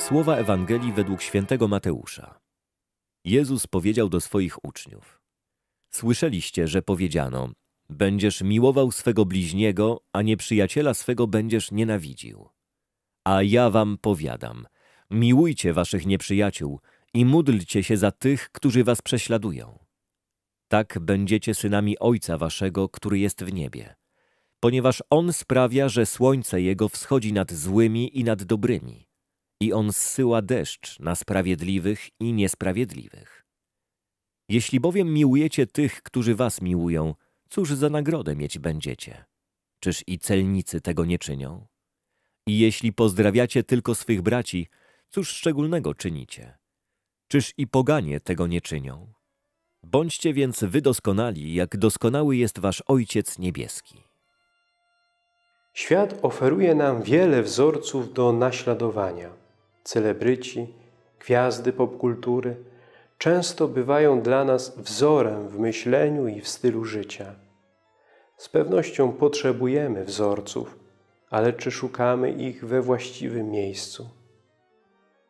Słowa Ewangelii według świętego Mateusza. Jezus powiedział do swoich uczniów: Słyszeliście, że powiedziano: Będziesz miłował swego bliźniego, a nieprzyjaciela swego będziesz nienawidził. A ja wam powiadam: miłujcie waszych nieprzyjaciół i módlcie się za tych, którzy was prześladują. Tak będziecie synami Ojca waszego, który jest w niebie. Ponieważ On sprawia, że słońce Jego wschodzi nad złymi i nad dobrymi i On zsyła deszcz na sprawiedliwych i niesprawiedliwych. Jeśli bowiem miłujecie tych, którzy was miłują, cóż za nagrodę mieć będziecie? Czyż i celnicy tego nie czynią? I jeśli pozdrawiacie tylko swych braci, cóż szczególnego czynicie? Czyż i poganie tego nie czynią? Bądźcie więc wy doskonali, jak doskonały jest wasz Ojciec Niebieski. Świat oferuje nam wiele wzorców do naśladowania. Celebryci, gwiazdy popkultury często bywają dla nas wzorem w myśleniu i w stylu życia. Z pewnością potrzebujemy wzorców, ale czy szukamy ich we właściwym miejscu?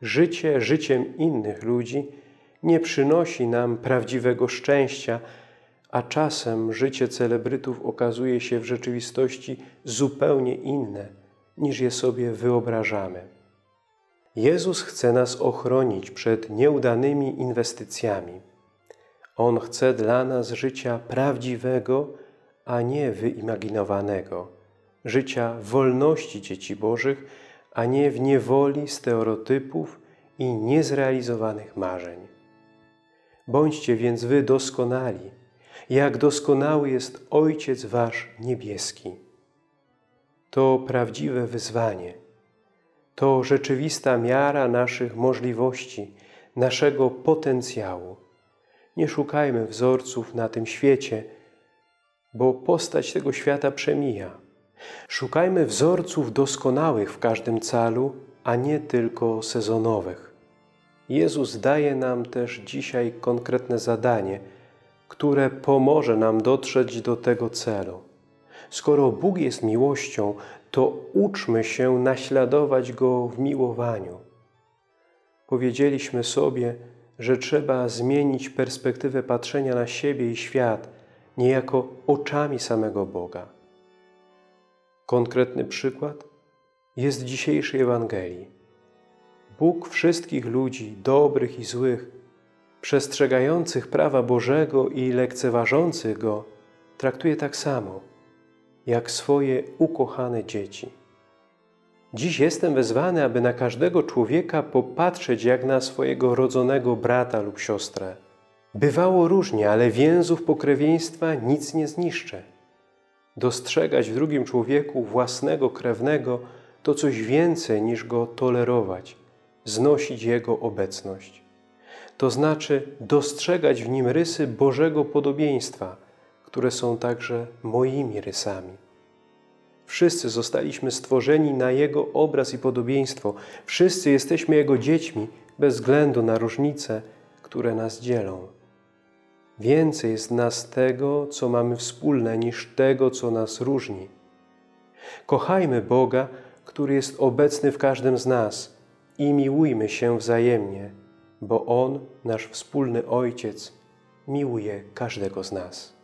Życie życiem innych ludzi nie przynosi nam prawdziwego szczęścia, a czasem życie celebrytów okazuje się w rzeczywistości zupełnie inne, niż je sobie wyobrażamy. Jezus chce nas ochronić przed nieudanymi inwestycjami. On chce dla nas życia prawdziwego, a nie wyimaginowanego, życia wolności dzieci Bożych, a nie w niewoli stereotypów i niezrealizowanych marzeń. Bądźcie więc wy doskonali, jak doskonały jest Ojciec Wasz niebieski. To prawdziwe wyzwanie. To rzeczywista miara naszych możliwości, naszego potencjału. Nie szukajmy wzorców na tym świecie, bo postać tego świata przemija. Szukajmy wzorców doskonałych w każdym calu, a nie tylko sezonowych. Jezus daje nam też dzisiaj konkretne zadanie, które pomoże nam dotrzeć do tego celu. Skoro Bóg jest miłością, to uczmy się naśladować Go w miłowaniu. Powiedzieliśmy sobie, że trzeba zmienić perspektywę patrzenia na siebie i świat, niejako oczami samego Boga. Konkretny przykład jest w dzisiejszej Ewangelii. Bóg wszystkich ludzi, dobrych i złych, przestrzegających prawa Bożego i lekceważących Go, traktuje tak samo, jak swoje ukochane dzieci. Dziś jestem wezwany, aby na każdego człowieka popatrzeć jak na swojego rodzonego brata lub siostrę. Bywało różnie, ale więzów pokrewieństwa nic nie zniszczę. Dostrzegać w drugim człowieku własnego krewnego to coś więcej niż go tolerować, znosić jego obecność. To znaczy dostrzegać w nim rysy Bożego podobieństwa, które są także moimi rysami. Wszyscy zostaliśmy stworzeni na Jego obraz i podobieństwo. Wszyscy jesteśmy Jego dziećmi, bez względu na różnice, które nas dzielą. Więcej jest nas tego, co mamy wspólne, niż tego, co nas różni. Kochajmy Boga, który jest obecny w każdym z nas i miłujmy się wzajemnie, bo On, nasz wspólny Ojciec, miłuje każdego z nas.